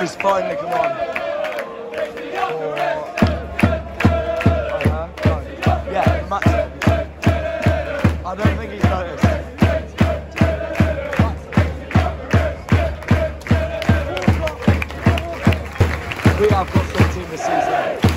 He's finally come on. Yeah, I don't think he's noticed. We have got 15 this season.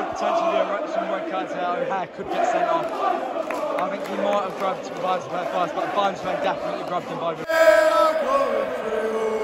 could potentially be a, some red cards here. O'Hare could get sent off. I think he might have grabbed Barnes by first, but Barnes definitely grabbed him by the...